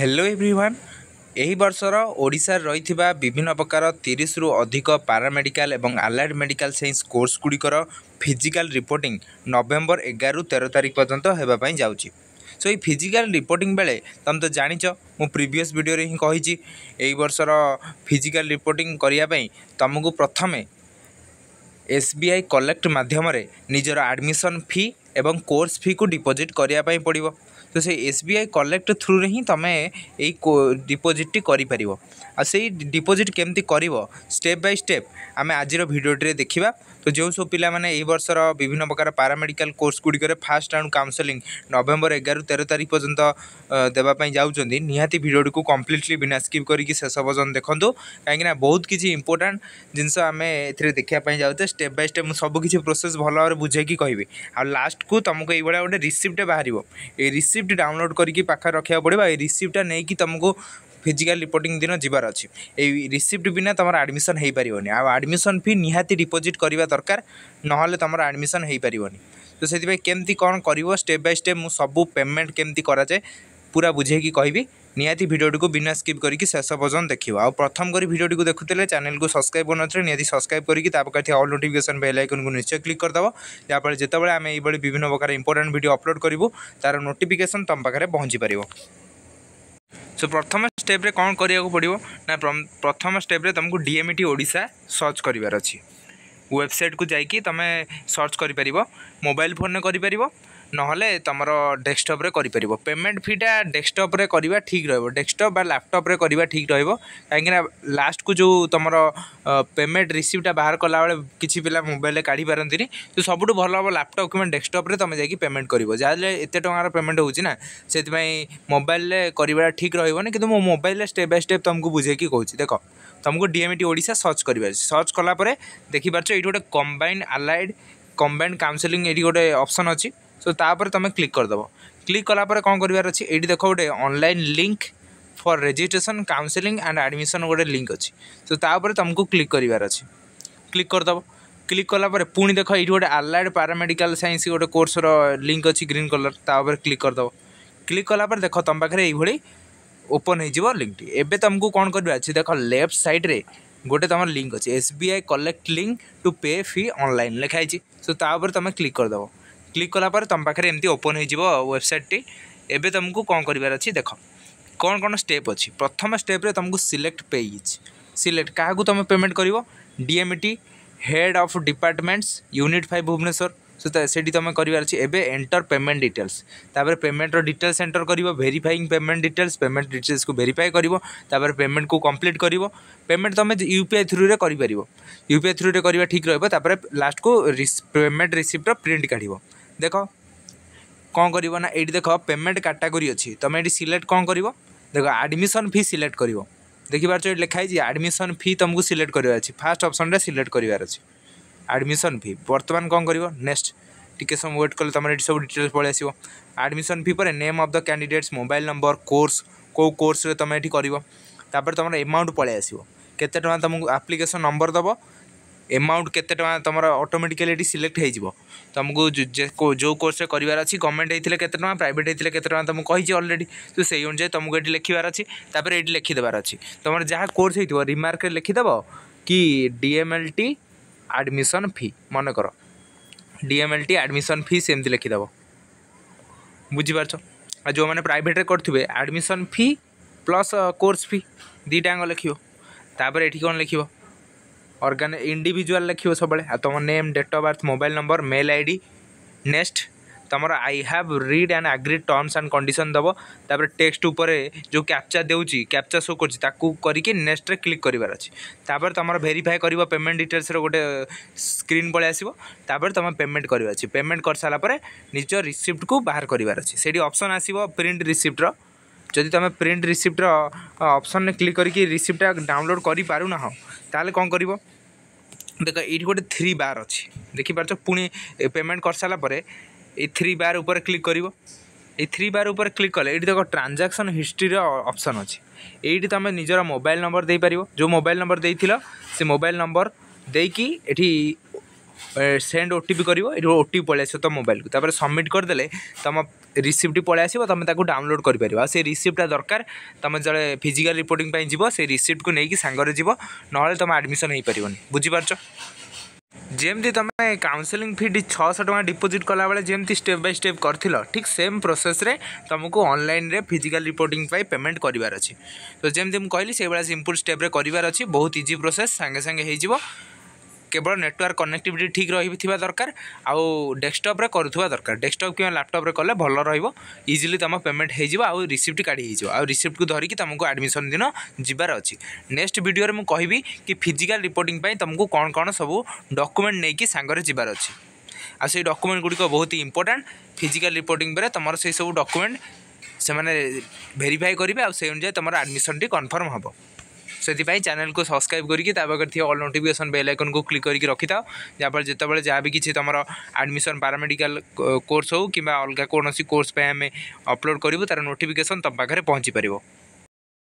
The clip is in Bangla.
ହ୍ୟାଲୋ ଏଭ୍ରିୱାନ୍ ଏହି ବର୍ଷର ଓଡ଼ିଶାରେ ରହିଥିବା ବିଭିନ୍ନ ପ୍ରକାର ତିରିଶରୁ ଅଧିକ ପାରାମେଡ଼ିକାଲ ଏବଂ ଆଲାଏଡ଼୍ ମେଡ଼ିକାଲ ସାଇନ୍ସ କୋର୍ସଗୁଡ଼ିକର ଫିଜିକାଲ ରିପୋର୍ଟିଂ ନଭେମ୍ବର ଏଗାରରୁ ତେର ତାରିଖ ପର୍ଯ୍ୟନ୍ତ ହେବା ପାଇଁ ଯାଉଛି ସୋ ଏହି ଫିଜିକାଲ ରିପୋର୍ଟିଂ ବେଳେ ତୁମେ ତ ଜାଣିଛ ମୁଁ ପ୍ରିଭିୟସ୍ ଭିଡ଼ିଓରେ ହିଁ କହିଛି ଏହି ବର୍ଷର ଫିଜିକାଲ ରିପୋର୍ଟିଂ କରିବା ପାଇଁ ତୁମକୁ ପ୍ରଥମେ ଏସ୍ ବି ଆଇ କଲେକ୍ଟ ମାଧ୍ୟମରେ ନିଜର ଆଡ଼ମିସନ୍ ଫି ଏବଂ କୋର୍ସ ଫିକୁ ଡିପୋଜିଟ୍ କରିବା ପାଇଁ ପଡ଼ିବ ତ ସେଇ ଏସ୍ ବି ଆଇ କଲେକ୍ଟ ଥ୍ରୁରେ ହିଁ ତୁମେ ଏଇ ଡିପୋଜିଟ୍ଟି କରିପାରିବ ଆଉ ସେଇ ଡିପୋଜିଟ୍ କେମିତି କରିବ ଷ୍ଟେପ୍ ବାଇ ଷ୍ଟେପ୍ ଆମେ ଆଜିର ଭିଡ଼ିଓଟିରେ ଦେଖିବା ତ ଯେଉଁ ସବୁ ପିଲାମାନେ ଏହି ବର୍ଷର ବିଭିନ୍ନ ପ୍ରକାର ପାରାମେଡ଼ିକାଲ କୋର୍ସ ଗୁଡ଼ିକରେ ଫାଷ୍ଟ ରାଉଣ୍ଡ କାଉନସେଲିଂ ନଭେମ୍ବର ଏଗାରରୁ ତେର ତାରିଖ ପର୍ଯ୍ୟନ୍ତ ଦେବା ପାଇଁ ଯାଉଛନ୍ତି ନିହାତି ଭିଡ଼ିଓଟିକୁ କମ୍ପ୍ଲିଟଲି ବିନା ସ୍କିପ୍ କରିକି ଶେଷ ପର୍ଯ୍ୟନ୍ତ ଦେଖନ୍ତୁ କାହିଁକିନା ବହୁତ କିଛି ଇମ୍ପୋର୍ଟାଣ୍ଟ ଜିନିଷ ଆମେ ଏଥିରେ ଦେଖିବା ପାଇଁ ଯାଉଛେ ଷ୍ଟେପ୍ ବାଇ ଷ୍ଟେପ୍ ମୁଁ ସବୁ କିଛି ପ୍ରୋସେସ୍ ଭଲ ଭାବରେ ବୁଝେଇକି କହିବି ଆଉ ଲାଷ୍ଟକୁ ତୁମକୁ ଏଇଭଳିଆ ଗୋଟେ ରିସିପ୍ଟଟେ ବାହାରିବ ଏଇ ରିସିପ୍ଟ ରିସିପ୍ଟ ଡାଉନଲୋଡ଼୍ କରିକି ପାଖରେ ରଖିବାକୁ ପଡ଼ିବ ଏଇ ରିସିପ୍ଟଟା ନେଇକି ତୁମକୁ ଫିଜିକାଲ୍ ରିପୋର୍ଟିଂ ଦିନ ଯିବାର ଅଛି ଏଇ ରିସିପ୍ଟ ବିନା ତୁମର ଆଡ଼ମିସନ୍ ହେଇପାରିବନି ଆଉ ଆଡ଼ମିସନ୍ ଫି ନିହାତି ଡିପୋଜିଟ୍ କରିବା ଦରକାର ନହେଲେ ତୁମର ଆଡ଼ମିସନ୍ ହେଇପାରିବନି ତ ସେଥିପାଇଁ କେମିତି କ'ଣ କରିବ ଷ୍ଟେପ୍ ବାଇ ଷ୍ଟେପ୍ ମୁଁ ସବୁ ପେମେଣ୍ଟ କେମିତି କରାଯାଏ ପୁରା ବୁଝେଇକି କହିବି নিহতি ভিডিওটি বিনা স্কিপ করি শেষ পর্যন্ত দেখব আউ প্রথম করে ভিডিওটি দেখুলে চ্যানেল কু সবসক্রাইব করুনଥିଲେ নিহতি সবসক্রাইব করি তা পাখে অল নোটিফিকেসন বেল আইকন কু নিশ্চয় ক্লিক করেদেব যাফলে যেতবে আমি এইভাবে বিভিন্ন প্রকার ইম্পর্টাট ভিডিও অপলোড করবু তার নোটিফিকেসন তোম পাখে পৌঁছি পারিব সো প্রথম স্টেপ্রে কম করা পড়ব না প্রথম স্টেপ্রে তুমি ডিএমইটি ওড়শা সর্চ করবার অ কু যাই তুমি সর্চ করে পার মোবাইল ফোন করে পার নহলে তোমার ডেস্কটপ্রে করিপার পেমেন্ট ফিটা ডেস্কটপ্রে করা ঠিক রহব ডেস্কটপ বা ল্যাপটপ্রে করা ঠিক রহব কিনা লাস্ট কু যে তোমার পেমেন্ট রিসিপ্টটা বাহার কলাবেলে কিছু পিলা মোবাইলে কাঢ়ি পারতিনি তো সবুঠু ভাল হব ল্যাপটপ কিংবা ডেস্কটপ্রে তুমি যাই পেমেন্ট করব যা হলে এত টাকার পেমেন্ট হচ্ছে না সেইপাই মোবাইলে করা ঠিক রহবনি কিন্তু মো মোবাইলে স্টেপ বাই স্টেপ তোমাকে বুঝাইকি কৌছি দেখ তোমাকে ডিএমটি ওড়িশা সর্চ করবে সর্চ কলাপরে দেখিপারছ এইটি গোটে কম্বাইন্ড আলাইড কম্বাইন্ড কাউন্সেলিং এটি গোটে অপসন অছি সো তাপরে তুমি ক্লিক করেদেব ক্লিক কলাপরে কম করবার অছি এইটি দেখ গোটে online link for registration counselling and admission গোটে লিঙ্ক অছি সো তাপরে তুমি ক্লিক করবার অছি ক্লিক করেদেব ক্লিক কলাপরে পুঁ দেখ এইটি গোটে আলার্ড প্যারামেডিকাল সাইন্স গোটে কোর্সর লিঙ্ক অছি গ্রিন কলর তা উপরে ক্লিক করেদেব ক্লিক কলাপরে দেখ তোম পাখে এইভাবে ওপন হয়েযিব লিঙ্কটি এবে তুমি কম করবার অছি দেখ লেফট সাইড্রে গোটে তোমার লিঙ্ক অছে SBI collect link to pay fee online লেখা হয়েছে সো তা উপরে তুমি ক্লিক করেদেব ক্লিক কলাপরে তুম পাখে এমতি ওপন হয়ে যাব ওয়েবসাইটটি এবে তুমি কম করবার অছি দেখ কোণ কোণ স্টেপ অছি প্রথম স্টেপে তুমি সিলেক্ট পেজ সিলেক্ট কাহকু তুমি পেমেন্ট করব DMT head of departments unit five Bhubaneswar সেটি তুমি করবার অছি এবে এন্টর পেমেন্ট ডিটেলস তাপরে পেমেন্টর ডিটেলস এন্টর করব verifying payment details payment details কু ভেরিফাই করব তাপরে পেমেন্ট কু কমপ্লিট করব পেমেন্ট তুমি ইউপিআই থ্রুরে করিপার ইউপিআই থ্রুরে করা ঠিক রহব তাপরে লাস্ট কু পেমেন্ট রিসিপ্টর প্রিন্ট কাঢ়ব দেখ କ'ଣ କରିବ ନା ଏଇଠି ଦେଖ ପେମେଣ୍ଟ କାଟାଗୋରୀ ଅଛି ତୁମେ ଏଠି ସିଲେକ୍ଟ କ'ଣ କରିବ ଦେଖ ଆଡ଼ମିସନ୍ ଫି ସିଲେକ୍ଟ କରିବ ଦେଖିପାରୁଛ ଏଠି ଲେଖା ହେଇଛି ଆଡ଼ମିସନ୍ ଫି ତୁମକୁ ସିଲେକ୍ଟ କରିବାର ଅଛି ଫାର୍ଷ୍ଟ ଅପସନ୍ଟା ସିଲେକ୍ଟ କରିବାର ଅଛି ଆଡ଼ମିସନ୍ ଫି ବର୍ତ୍ତମାନ କ'ଣ କରିବ ନେକ୍ସଟ ଟିକେ ସମୟ ୱେଟ୍ କଲେ ତୁମର ଏଠି ସବୁ ଡିଟେଲ୍ସ ପଳେଇ ଆସିବ ଆଡ଼ମିସନ୍ ଫି ପରେ name of the candidates mobile number course କେଉଁ କୋର୍ସରେ ତୁମେ ଏଠି କରିବ ତାପରେ ତୁମର ଏମାଉଣ୍ଟ ପଳେଇ ଆସିବ କେତେ ଟଙ୍କା ତୁମକୁ ଆପ୍ଲିକେସନ୍ ନମ୍ବର ଦେବ एमाउंट के तुम अटोमेटिकाली सिलेक्ट हो तुमको जो कोर्स कर अच्छी गवर्नमेंट होते कत प्राइट होते के तुमको अलरेडी तो से अनुजाई तुमको ये लिखार अच्छी ये लिखिदेवार अच्छी तुम जहाँ कोर्स हो रिमार्क लिखिदेव कि डीएमएल टी आडमिशन फी मन कर DML T admission fee same लिखिदेव बुझिपार जो मैंने प्राइट्रे करेंगे admission fee plus course fee दीटा लिखो तापर ये कौन लिखो ଅର୍ଗାନ ଇଣ୍ଡିଭିଜୁଆଲ୍ ଲେଖିବ ସବୁବେଳେ ଆଉ ତୁମ name date of birth mobile number mail I D next ତୁମର I have read and agree terms and condition ଦେବ ତାପରେ ଟେକ୍ସଟ ଉପରେ ଯେଉଁ କ୍ୟାପ୍ଚା ଦେଉଛି କ୍ୟାପ୍ଚା ସୋ କରୁଛି ତାକୁ କରିକି ନେକ୍ସଟରେ କ୍ଲିକ୍ କରିବାର ଅଛି ତାପରେ ତୁମର ଭେରିଫାଏ କରିବ ପେମେଣ୍ଟ ଡିଟେଲ୍ସର ଗୋଟେ ସ୍କ୍ରିନ୍ ପଳେଇ ଆସିବ ତାପରେ ତୁମେ ପେମେଣ୍ଟ କରିବାର ଅଛି ପେମେଣ୍ଟ କରିସାରିଲା ପରେ ନିଜ ରିସିପ୍ଟକୁ ବାହାର କରିବାର ଅଛି ସେଇଠି ଅପସନ୍ ଆସିବ ପ୍ରିଣ୍ଟ ରିସିପ୍ଟର ଯଦି ତୁମେ ପ୍ରିଣ୍ଟ ରିସିପ୍ଟର ଅପସନ୍ରେ କ୍ଲିକ୍ କରିକି ରିସିପ୍ଟଟା ଡାଉନଲୋଡ଼୍ କରିପାରୁନାହ ତାହେଲେ କ'ଣ କରିବ ଦେଖ ଏଇଠି ଗୋଟେ ଥ୍ରୀ ବାର୍ ଅଛି ଦେଖିପାରୁଛ ପୁଣି ପେମେଣ୍ଟ କରିସାରିଲା ପରେ ଏଇ ଥ୍ରୀ ବାର୍ ଉପରେ କ୍ଲିକ୍ କରିବ ଏଇ ଥ୍ରୀ ବାର୍ ଉପରେ କ୍ଲିକ୍ କଲେ ଏଇଠି ଦେଖ ଟ୍ରାଞ୍ଜାକ୍ସନ୍ ହିଷ୍ଟ୍ରିର ଅପସନ୍ ଅଛି ଏଇଠି ତୁମେ ନିଜର ମୋବାଇଲ୍ ନମ୍ବର ଦେଇପାରିବ ଯେଉଁ ମୋବାଇଲ୍ ନମ୍ବର ଦେଇଥିଲ ସେ ମୋବାଇଲ୍ ନମ୍ବର ଦେଇକି ଏଠି ସେଣ୍ଡ ଓ ଟି ପି କରିବ ଏଠୁ ଓ ଟି ପି ପଳେଇ ଆସିବ ତୁମ ମୋବାଇଲକୁ ତାପରେ ସବମିଟ୍ କରିଦେଲେ ତୁମ ରିସିପ୍ଟ ପଳେଇ ଆସିବ ତୁମେ ତାକୁ ଡାଉନଲୋଡ଼ କରିପାରିବ ଆଉ ସେ ରିସିପ୍ଟଟା ଦରକାର ତୁମେ ଯେତେବେଳେ ଫିଜିକାଲ ରିପୋର୍ଟିଂ ପାଇଁ ଯିବ ସେ ରିସିପ୍ଟକୁ ନେଇକି ସାଙ୍ଗରେ ଯିବ ନହେଲେ ତୁମେ ଆଡ଼ମିସନ୍ ହୋଇପାରିବନି ବୁଝିପାରୁଛ ଯେମିତି ତୁମେ କାଉନସେଲିଂ ଫି ଛଅଶହ ଟଙ୍କା ଡିପୋଜିଟ୍ କଲାବେଳେ ଯେମିତି ଷ୍ଟେପ୍ ବାଇ ଷ୍ଟେପ୍ କରିଥିଲ ଠିକ୍ ସେମ୍ ପ୍ରୋସେସ୍ରେ ତୁମକୁ ଅନଲାଇନ୍ରେ ଫିଜିକାଲ୍ ରିପୋର୍ଟିଂ ପାଇଁ ପେମେଣ୍ଟ କରିବାର ଅଛି ତ ଯେମିତି ମୁଁ କହିଲି ସେଇଭଳିଆ ସିମ୍ପୁଲ୍ ଷ୍ଟେପ୍ରେ କରିବାର ଅଛି ବହୁତ ଇଜି ପ୍ରୋସେସ୍ ସାଙ୍ଗେ ସାଙ୍ଗେ ହୋଇଯିବ কেবল নেটওয়ার্ক কনেক্টিভিটি ঠিক ରହିଥିବା ଦରକାର ଆଉ ଡେସ୍କଟପ୍ରେ କରୁଥିବା ଦରକାର ଡେସ୍କଟପ୍ କିମ୍ବା ଲ୍ୟାପଟପ୍ରେ କଲେ ଭଲ ରହିବ ଇଜିଲି ତୁମ ପେମେଣ୍ଟ ହେଇଯିବ ଆଉ ରିସିପ୍ଟ କାଢ଼ି ହେଇଯିବ ଆଉ ରିସିପ୍ଟକୁ ଧରିକି ତୁମକୁ ଆଡ଼ମିସନ୍ ଦିନ ଯିବାର ଅଛି ନେକ୍ସଟ ଭିଡ଼ିଓରେ ମୁଁ କହିବି କି ଫିଜିକାଲ୍ ରିପୋର୍ଟିଂ ପାଇଁ ତୁମକୁ କ'ଣ କ'ଣ ସବୁ ଡକୁମେଣ୍ଟ ନେଇକି ସାଙ୍ଗରେ ଯିବାର ଅଛି ଆଉ ସେଇ ଡକୁମେଣ୍ଟ ଗୁଡ଼ିକ ବହୁତ ଇମ୍ପୋର୍ଟାଣ୍ଟ ଫିଜିକାଲ୍ ରିପୋର୍ଟିଂ ପରେ ତୁମର ସେଇ ସବୁ ଡକୁମେଣ୍ଟ ସେମାନେ ଭେରିଫାଏ କରିବେ ଆଉ ସେଇ ଅନୁଯାୟୀ ତୁମର ଆଡ଼ମିସନ୍ଟି କନଫର୍ମ ହେବ से चेल को सब्सक्राइब करके अल् नोटिकेसन बेल आइकन को क्लिक करके रखि था जहाँ पर जिते बड़े जहाँ भी किसी तुम आडमिशन पारामेडिकल कोर्स हो कि अलग कौन कोर्स आम अपलोड करूँ तार नोटिकेसन तुम पाखे पहुँची पार